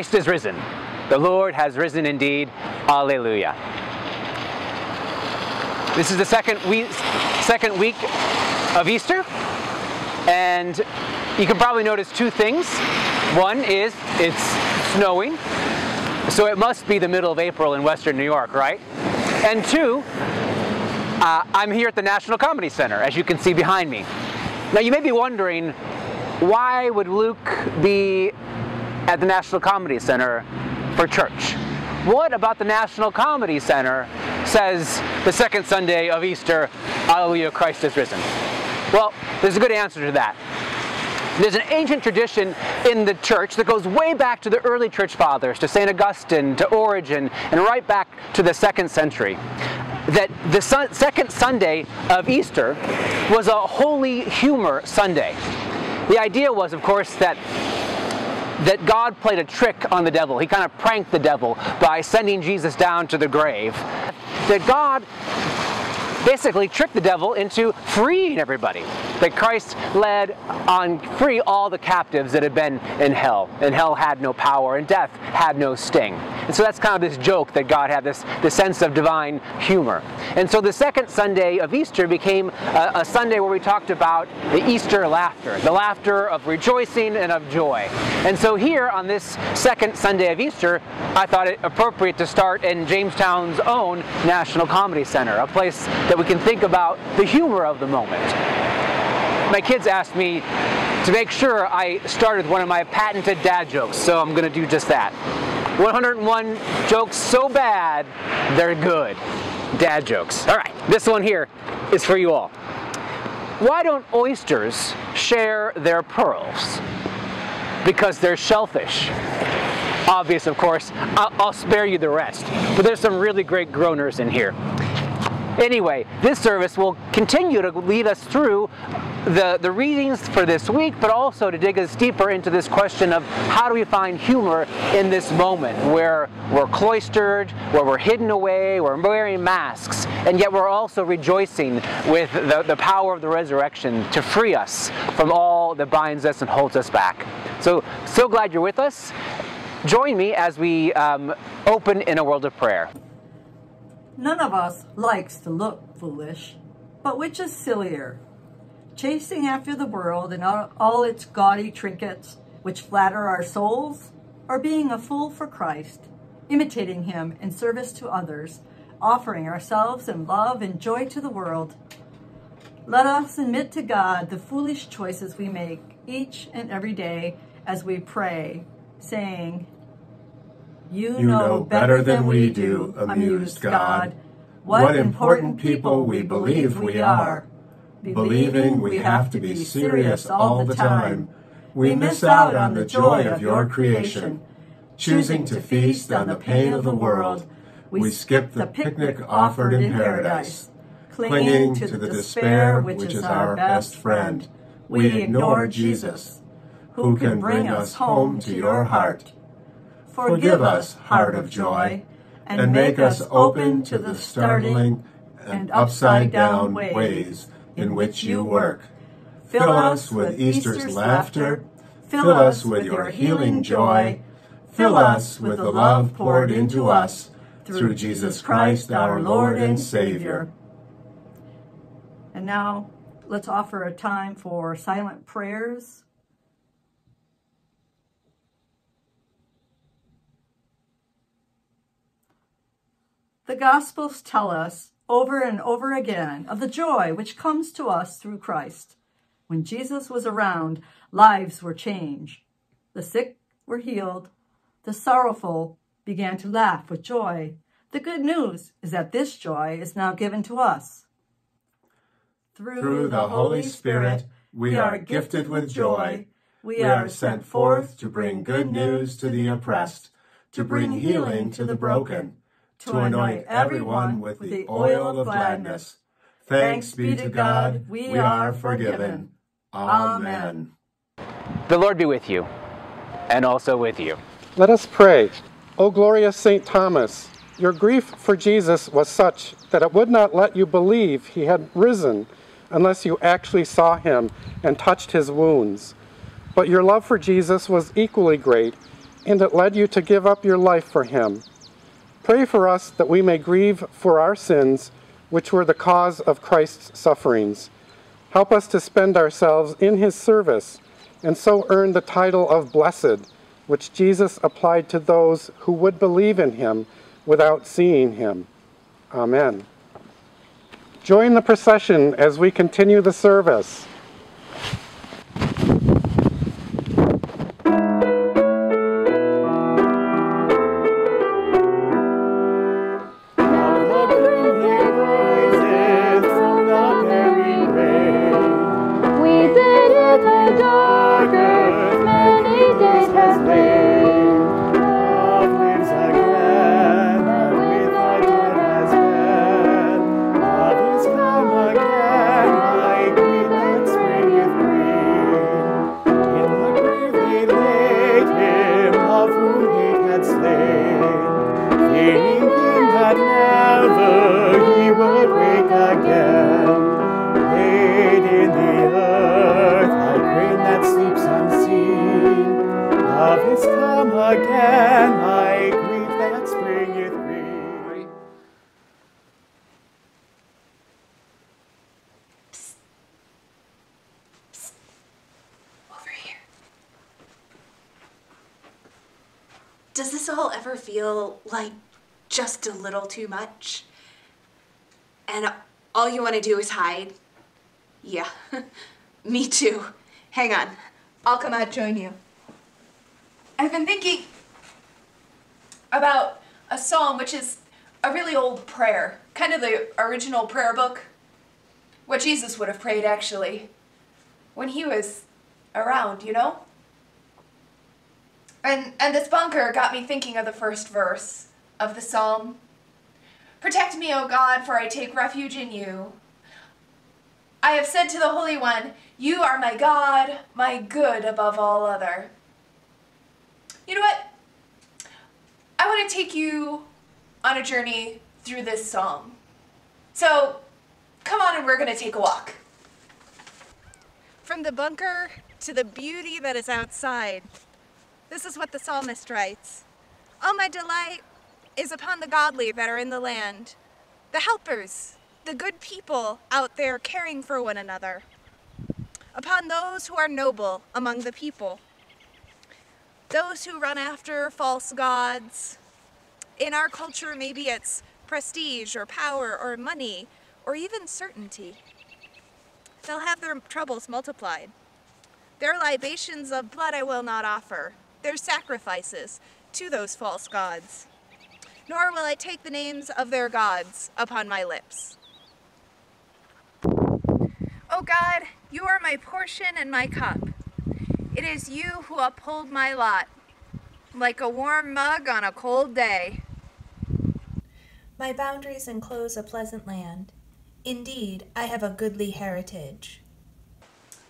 Christ is risen. The Lord has risen indeed. Alleluia. This is the second week, second week of Easter, and you can probably notice two things. One is it's snowing, so it must be the middle of April in Western New York, right? And two, uh, I'm here at the National Comedy Center, as you can see behind me. Now you may be wondering, why would Luke be at the National Comedy Center for church? What about the National Comedy Center says the second Sunday of Easter, Alleluia, Christ is risen? Well, there's a good answer to that. There's an ancient tradition in the church that goes way back to the early church fathers, to St. Augustine, to Origen, and right back to the second century. That the second Sunday of Easter was a holy humor Sunday. The idea was, of course, that that God played a trick on the devil. He kind of pranked the devil by sending Jesus down to the grave. That God basically tricked the devil into freeing everybody. That Christ led on free all the captives that had been in hell. And hell had no power and death had no sting. And so that's kind of this joke that God had, this, this sense of divine humor. And so the second Sunday of Easter became a, a Sunday where we talked about the Easter laughter, the laughter of rejoicing and of joy. And so here on this second Sunday of Easter, I thought it appropriate to start in Jamestown's own National Comedy Center, a place that we can think about the humor of the moment. My kids asked me to make sure I started one of my patented dad jokes, so I'm going to do just that. 101 jokes so bad, they're good. Dad jokes. All right, this one here is for you all. Why don't oysters share their pearls? Because they're shellfish obvious, of course. I'll, I'll, spare you the rest. But there's some really great groaners in here. Anyway, this service will continue to lead us through the, the readings for this week, but also to dig us deeper into this question of how do we find humor in this moment where we're cloistered, where we're hidden away, we're wearing masks, and yet we're also rejoicing with the, the power of the resurrection to free us from all that binds us and holds us back. So, so glad you're with us. Join me as we um, open in a world of prayer. None of us likes to look foolish, but which is sillier? Chasing after the world and all its gaudy trinkets, which flatter our souls, or being a fool for Christ, imitating him in service to others, offering ourselves in love and joy to the world. Let us admit to God the foolish choices we make each and every day as we pray, saying, you, know better than we do, amused God, what important people we believe we are. Believing we have to be serious all the time, we miss out on the joy of your creation. Choosing to feast on the pain of the world, we skip the picnic offered in paradise. Clinging to the despair which is our best friend, we ignore Jesus, who can bring us home to your heart. Forgive us, heart of joy, and make us open to the startling and upside down ways in which you work. Fill us with Easter's laughter. Fill us with your healing joy. Fill us with the love poured into us through Jesus Christ, our Lord and Savior. And now let's offer a time for silent prayers. The Gospels tell us over and over again of the joy which comes to us through Christ. When Jesus was around, lives were changed. The sick were healed. The sorrowful began to laugh with joy. The good news is that this joy is now given to us. Through, Through the Holy Spirit, we are gifted with joy. We are sent forth to bring good news to the oppressed, to bring healing to the broken to anoint everyone with the oil of gladness. Thanks be to God, we are forgiven. Amen. The Lord be with you, and also with you. Let us pray. O glorious St. Thomas, your grief for Jesus was such that it would not let you believe he had risen unless you actually saw him and touched his wounds. but your love for Jesus was equally great, and it led you to give up your life for him. Pray for us that we may grieve for our sins, which were the cause of Christ's sufferings. Help us to spend ourselves in his service, and so earn the title of blessed, which Jesus applied to those who would believe in him without seeing him. Amen. Join the procession as we continue the service. Too much? And all you want to do is hide? Yeah, me too. Hang on, I'll come out join you. I've been thinking about a psalm which is a really old prayer, kind of the original prayer book. What Jesus would have prayed actually when he was around, you know? And, and this bunker got me thinking of the first verse of the psalm. Protect me, O God, for I take refuge in you. I have said to the Holy One, You are my God, my good above all other. You know what? I want to take you on a journey through this psalm. So, come on and we're going to take a walk. From the bunker to the beauty that is outside. This is what the psalmist writes. All my delight is upon the godly that are in the land, the helpers, the good people out there caring for one another, upon those who are noble among the people, those who run after false gods. In our culture, maybe it's prestige or power or money or even certainty. They'll have their troubles multiplied. Their libations of blood I will not offer, their sacrifices to those false gods. Nor will I take the names of their gods upon my lips. O God, you are my portion and my cup. It is you who uphold my lot, like a warm mug on a cold day. My boundaries enclose a pleasant land. Indeed, I have a goodly heritage.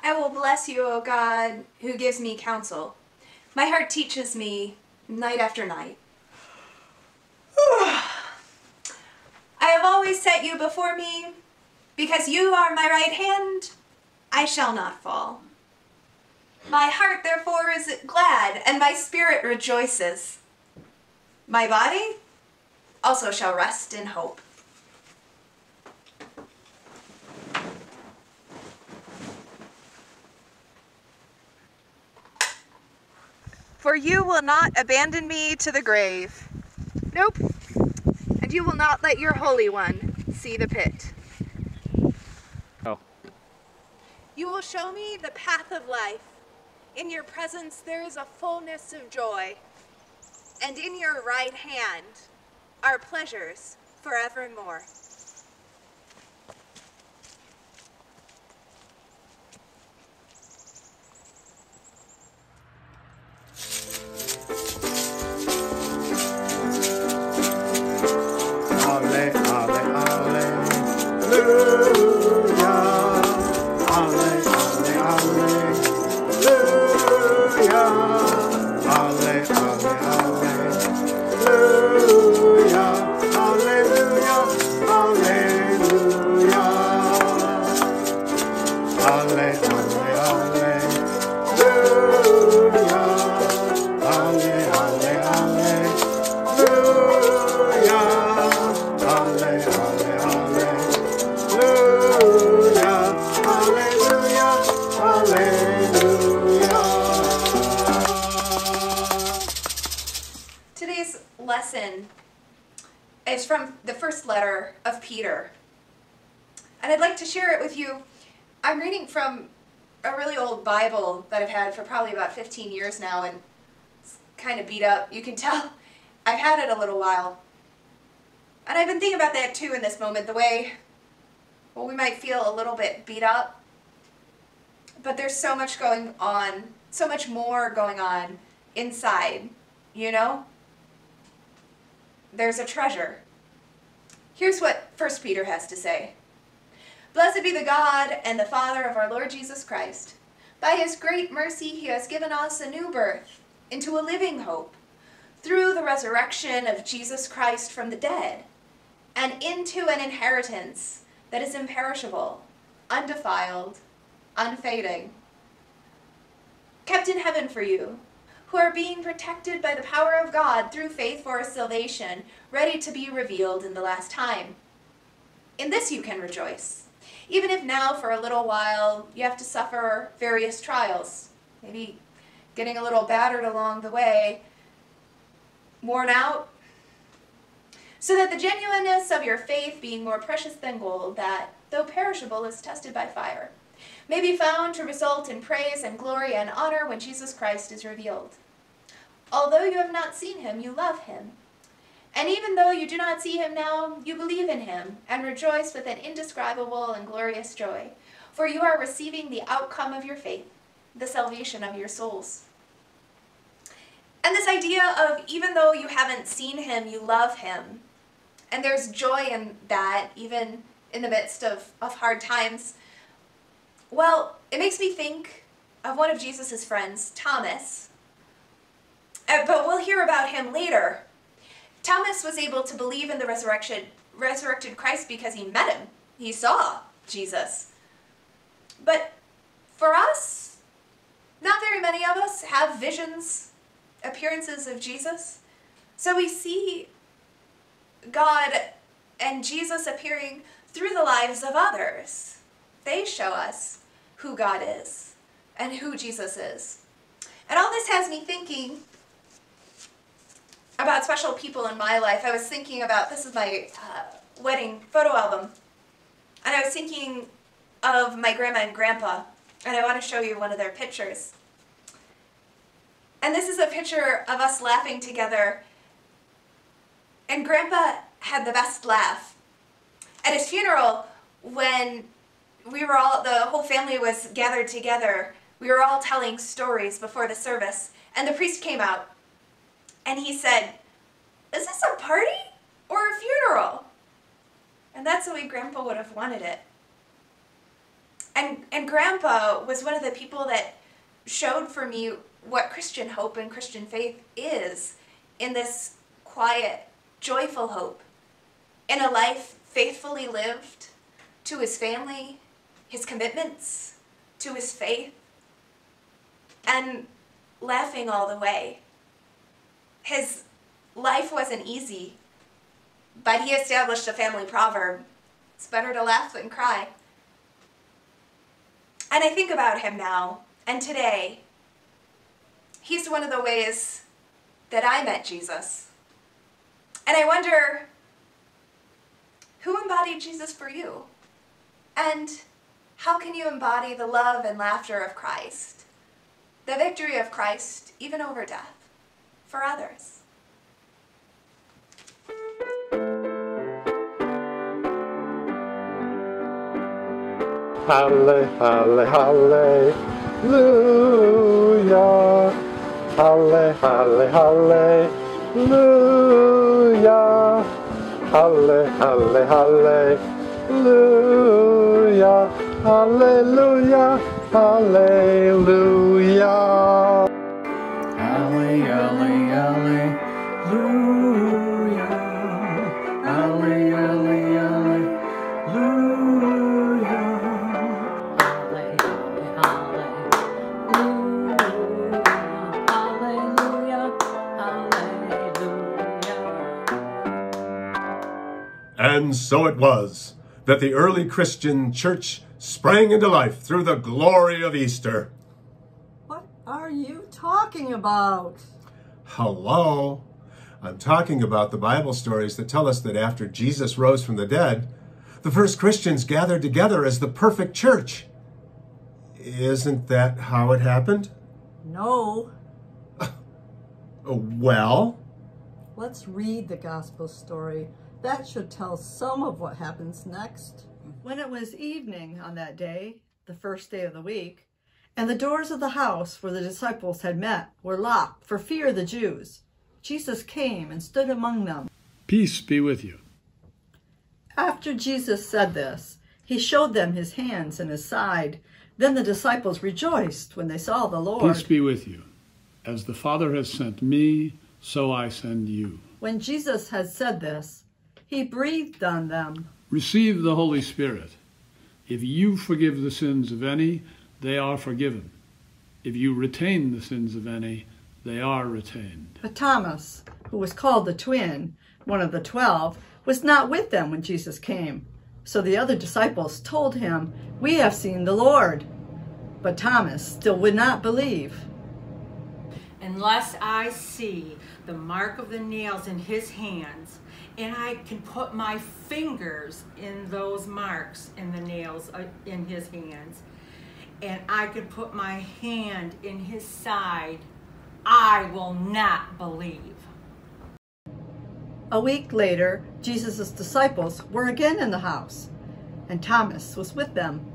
I will bless you, O God, who gives me counsel. My heart teaches me night after night. Have always set you before me. Because you are my right hand, I shall not fall. My heart, therefore, is glad, and my spirit rejoices. My body also shall rest in hope. For you will not abandon me to the grave. Nope. And you will not let your Holy One see the pit. Oh. You will show me the path of life. In your presence there is a fullness of joy. And in your right hand are pleasures forevermore. From a really old Bible that I've had for probably about 15 years now, and it's kind of beat up. You can tell I've had it a little while. And I've been thinking about that too in this moment, the way, well, we might feel a little bit beat up, but there's so much going on, so much more going on inside, you know? There's a treasure. Here's what First Peter has to say. Blessed be the God and the Father of our Lord Jesus Christ. By his great mercy he has given us a new birth into a living hope through the resurrection of Jesus Christ from the dead and into an inheritance that is imperishable, undefiled, unfading, kept in heaven for you, who are being protected by the power of God through faith for salvation, ready to be revealed in the last time. In this you can rejoice, even if now for a little while you have to suffer various trials, maybe getting a little battered along the way, worn out, so that the genuineness of your faith, being more precious than gold, that, though perishable, is tested by fire, may be found to result in praise and glory and honor when Jesus Christ is revealed. Although you have not seen him, you love him. And even though you do not see him now, you believe in him and rejoice with an indescribable and glorious joy, for you are receiving the outcome of your faith, the salvation of your souls. And this idea of even though you haven't seen him, you love him. And there's joy in that, even in the midst of, of hard times. Well, it makes me think of one of Jesus' friends, Thomas. Uh, but we'll hear about him later. Thomas was able to believe in the resurrection, resurrected Christ because he met him. He saw Jesus. But for us, not very many of us have visions appearances of Jesus. So we see God and Jesus appearing through the lives of others. They show us who God is and who Jesus is. And all this has me thinking about special people in my life. I was thinking about this is my uh, wedding photo album. And I was thinking of my grandma and grandpa. And I want to show you one of their pictures. And this is a picture of us laughing together. And Grandpa had the best laugh. At his funeral, when we were all, the whole family was gathered together, we were all telling stories before the service. And the priest came out and he said, Is this a party or a funeral? And that's the way Grandpa would have wanted it. And, and Grandpa was one of the people that showed for me what Christian hope and Christian faith is in this quiet, joyful hope, in a life faithfully lived to his family, his commitments, to his faith, and laughing all the way. His life wasn't easy, but he established a family proverb it's better to laugh than cry. And I think about him now and today he's one of the ways that I met Jesus. And I wonder, who embodied Jesus for you? And how can you embody the love and laughter of Christ? The victory of Christ, even over death, for others. Halle, halle, hallelujah. Halle, halle, hallelujah. Halle, halle, hallelujah. Hallelujah, hallelujah. So it was that the early Christian church sprang into life through the glory of Easter. What are you talking about? Hello? I'm talking about the Bible stories that tell us that after Jesus rose from the dead, the first Christians gathered together as the perfect church. Isn't that how it happened? No. well? Let's read the gospel story. That should tell some of what happens next. When it was evening on that day, the first day of the week, and the doors of the house where the disciples had met were locked for fear of the Jews, Jesus came and stood among them. Peace be with you. After Jesus said this, he showed them his hands and his side. Then the disciples rejoiced when they saw the Lord. Peace be with you. As the Father has sent me, so I send you. When Jesus had said this, he breathed on them. Receive the Holy Spirit. If you forgive the sins of any, they are forgiven. If you retain the sins of any, they are retained. But Thomas, who was called the twin, one of the twelve, was not with them when Jesus came. So the other disciples told him, We have seen the Lord. But Thomas still would not believe. Unless I see the mark of the nails in his hands, and I can put my fingers in those marks in the nails uh, in his hands, and I could put my hand in his side, I will not believe. A week later, Jesus' disciples were again in the house, and Thomas was with them.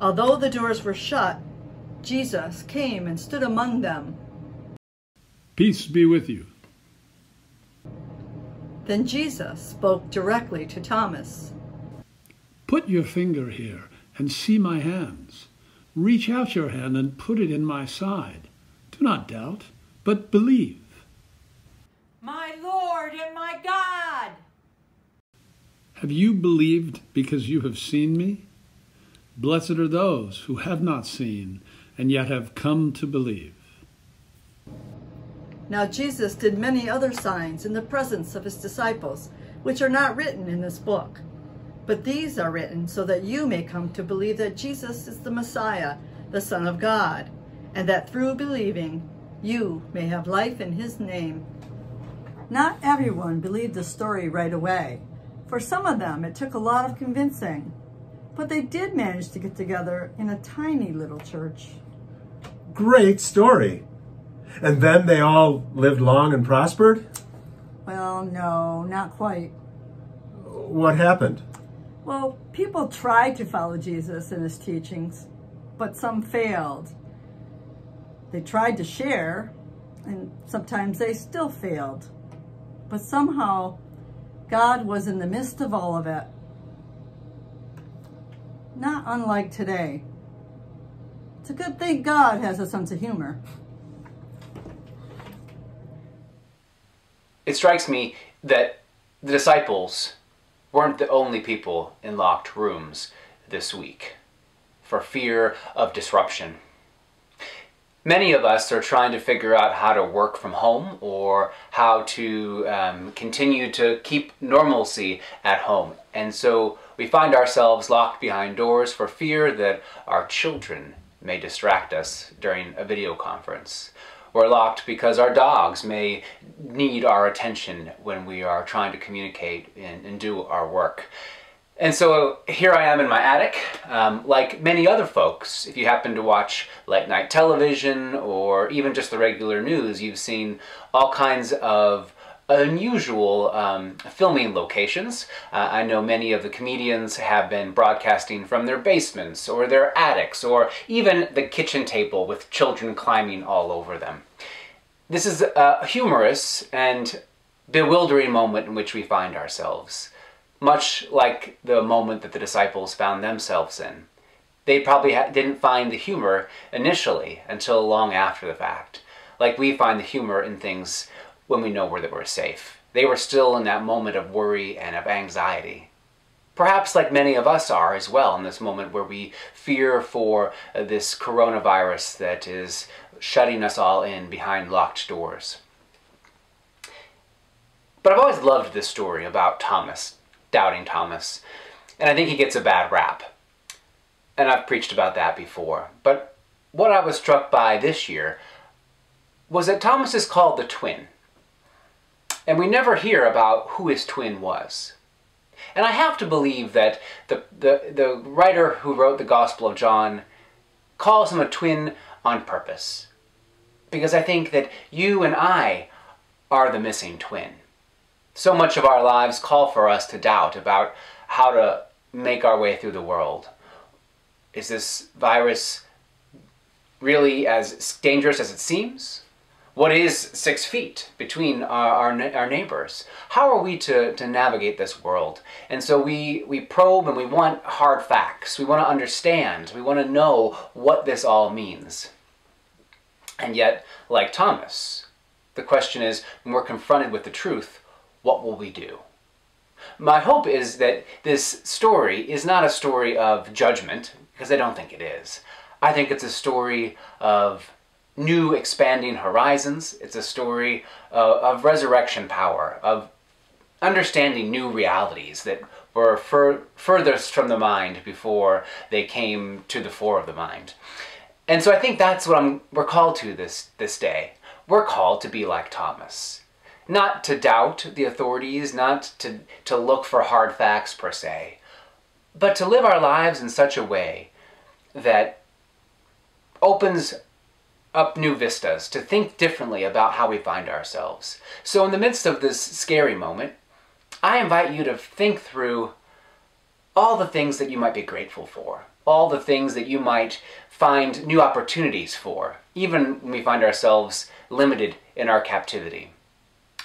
Although the doors were shut, Jesus came and stood among them. Peace be with you. Then Jesus spoke directly to Thomas. Put your finger here and see my hands. Reach out your hand and put it in my side. Do not doubt, but believe. My Lord and my God! Have you believed because you have seen me? Blessed are those who have not seen and yet have come to believe. Now Jesus did many other signs in the presence of his disciples, which are not written in this book. But these are written so that you may come to believe that Jesus is the Messiah, the Son of God, and that through believing you may have life in his name. Not everyone believed the story right away. For some of them, it took a lot of convincing. But they did manage to get together in a tiny little church. Great story. And then they all lived long and prospered? Well, no, not quite. What happened? Well, people tried to follow Jesus and his teachings, but some failed. They tried to share, and sometimes they still failed. But somehow, God was in the midst of all of it. Not unlike today. It's a good thing God has a sense of humor. It strikes me that the disciples weren't the only people in locked rooms this week for fear of disruption. Many of us are trying to figure out how to work from home or how to um, continue to keep normalcy at home. And so we find ourselves locked behind doors for fear that our children may distract us during a video conference. We're locked because our dogs may need our attention when we are trying to communicate and, and do our work. And so here I am in my attic, um, like many other folks. If you happen to watch late night television or even just the regular news, you've seen all kinds of unusual um, filming locations. Uh, I know many of the comedians have been broadcasting from their basements or their attics or even the kitchen table with children climbing all over them. This is a humorous and bewildering moment in which we find ourselves much like the moment that the disciples found themselves in. They probably didn't find the humor initially until long after the fact. Like we find the humor in things when we know where that we're safe. They were still in that moment of worry and of anxiety. Perhaps like many of us are as well in this moment where we fear for uh, this coronavirus that is shutting us all in behind locked doors. But I've always loved this story about Thomas, doubting Thomas. And I think he gets a bad rap. And I've preached about that before. But what I was struck by this year was that Thomas is called the twin. And we never hear about who his twin was. And I have to believe that the, the, the writer who wrote the Gospel of John calls him a twin on purpose. Because I think that you and I are the missing twin. So much of our lives call for us to doubt about how to make our way through the world. Is this virus really as dangerous as it seems? What is six feet between uh, our, our, our, neighbors? How are we to, to navigate this world? And so we, we probe and we want hard facts. We want to understand. We want to know what this all means. And yet, like Thomas, the question is when we're confronted with the truth, what will we do? My hope is that this story is not a story of judgment, because I don't think it is. I think it's a story of new expanding horizons. It's a story uh, of resurrection power, of understanding new realities that were fur furthest from the mind before they came to the fore of the mind. And so I think that's what I'm, we're called to this, this day. We're called to be like Thomas. Not to doubt the authorities, not to, to look for hard facts per se, but to live our lives in such a way that opens up new vistas, to think differently about how we find ourselves. So in the midst of this scary moment, I invite you to think through all the things that you might be grateful for, all the things that you might find new opportunities for, even when we find ourselves limited in our captivity.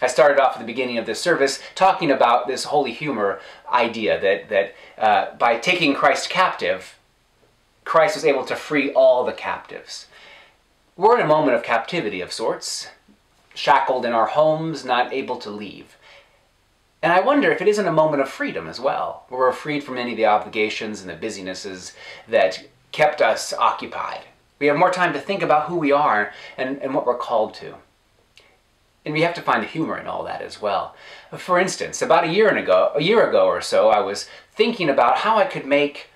I started off at the beginning of this service talking about this holy humor idea that, that uh, by taking Christ captive, Christ was able to free all the captives. We're in a moment of captivity of sorts, shackled in our homes, not able to leave. And I wonder if it isn't a moment of freedom as well, where we're freed from any of the obligations and the busynesses that kept us occupied. We have more time to think about who we are and, and what we're called to. And we have to find humor in all that as well. For instance, about a year ago, a year ago or so, I was thinking about how I could make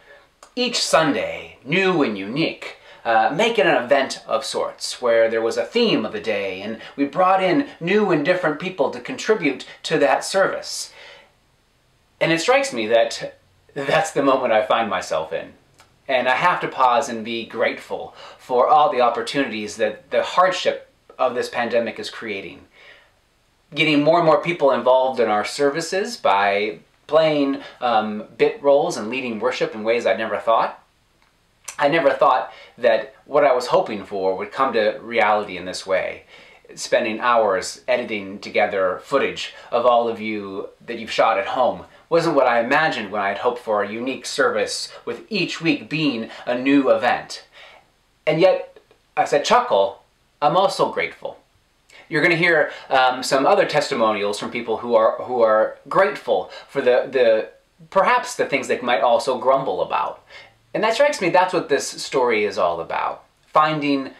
each Sunday new and unique uh, make it an event of sorts where there was a theme of the day and we brought in new and different people to contribute to that service. And it strikes me that that's the moment I find myself in. And I have to pause and be grateful for all the opportunities that the hardship of this pandemic is creating. Getting more and more people involved in our services by playing um, bit roles and leading worship in ways I'd never thought I never thought that what I was hoping for would come to reality in this way. Spending hours editing together footage of all of you that you've shot at home wasn't what I imagined when I had hoped for a unique service with each week being a new event. And yet, as I chuckle, I'm also grateful. You're going to hear um, some other testimonials from people who are who are grateful for the the perhaps the things they might also grumble about. And that strikes me, that's what this story is all about. Finding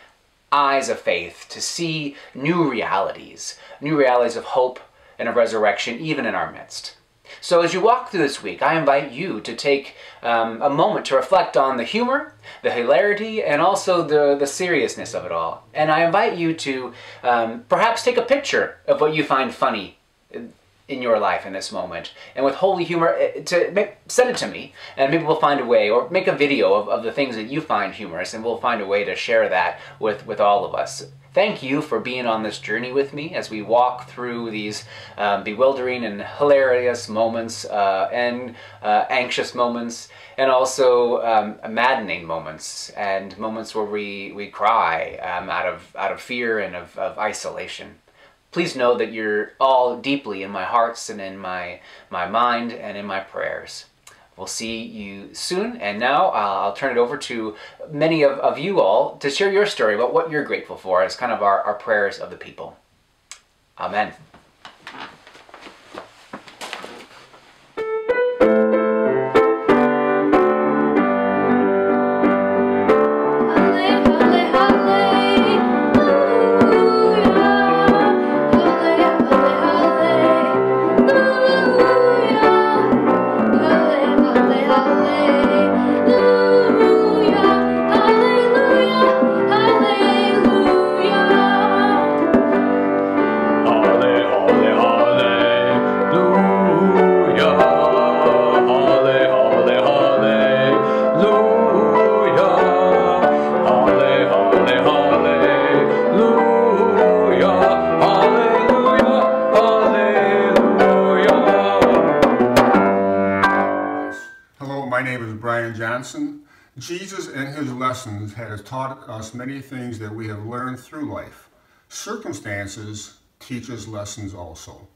eyes of faith to see new realities, new realities of hope and of resurrection, even in our midst. So as you walk through this week, I invite you to take um, a moment to reflect on the humor, the hilarity, and also the, the seriousness of it all. And I invite you to um, perhaps take a picture of what you find funny in your life in this moment. And with holy humor, eh, to make, send it to me, and maybe we'll find a way, or make a video of, of the things that you find humorous, and we'll find a way to share that with, with all of us. Thank you for being on this journey with me as we walk through these um, bewildering and hilarious moments uh, and uh, anxious moments and also um, maddening moments and moments where we, we cry um, out, of, out of fear and of, of isolation please know that you're all deeply in my hearts and in my, my mind and in my prayers. We'll see you soon. And now uh, I'll turn it over to many of, of you all to share your story about what you're grateful for as kind of our, our prayers of the people. Amen. Lessons has taught us many things that we have learned through life. Circumstances teach us lessons also.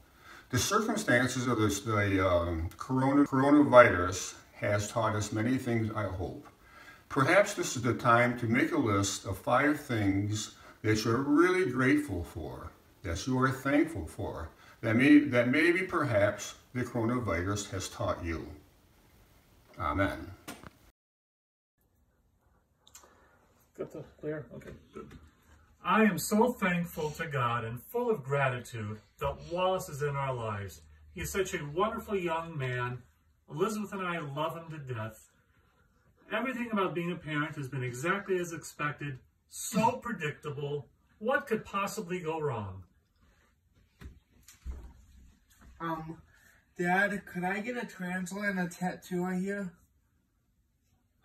The circumstances of this, the um, corona, coronavirus has taught us many things, I hope. Perhaps this is the time to make a list of five things that you're really grateful for, that you are thankful for, that, may, that maybe perhaps the coronavirus has taught you. Amen. Got the clear? Okay, good. I am so thankful to God and full of gratitude that Wallace is in our lives. He is such a wonderful young man. Elizabeth and I love him to death. Everything about being a parent has been exactly as expected, so predictable. What could possibly go wrong? Um, Dad, could I get a translator and a tattoo I hear?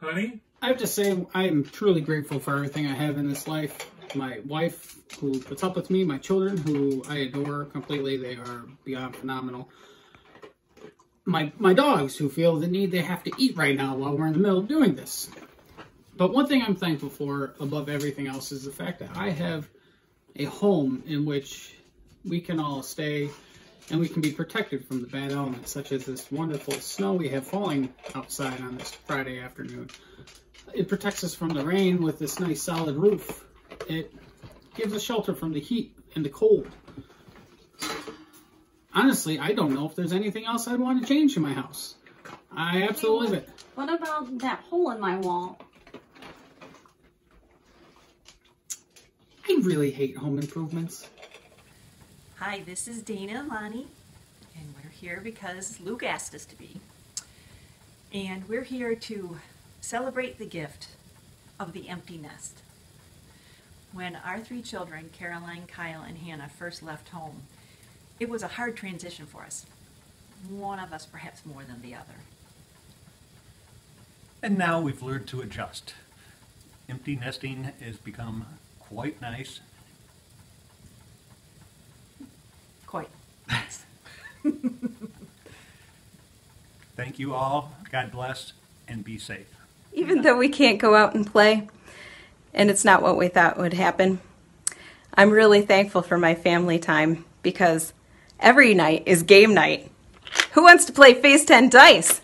Honey? I have to say, I am truly grateful for everything I have in this life. My wife, who puts up with me, my children, who I adore completely. They are beyond phenomenal. My, my dogs, who feel the need they have to eat right now while we're in the middle of doing this. But one thing I'm thankful for above everything else is the fact that I have a home in which we can all stay and we can be protected from the bad elements, such as this wonderful snow we have falling outside on this Friday afternoon. It protects us from the rain with this nice solid roof. It gives us shelter from the heat and the cold. Honestly, I don't know if there's anything else I'd want to change in my house. I absolutely love it. What about that hole in my wall? I really hate home improvements. Hi, this is Dana and Lonnie, and we're here because Luke asked us to be. And we're here to celebrate the gift of the empty nest. When our three children, Caroline, Kyle, and Hannah, first left home, it was a hard transition for us. One of us perhaps more than the other. And now we've learned to adjust. Empty nesting has become quite nice quite. Thank you all. God bless and be safe. Even though we can't go out and play, and it's not what we thought would happen, I'm really thankful for my family time because every night is game night. Who wants to play Phase 10 Dice?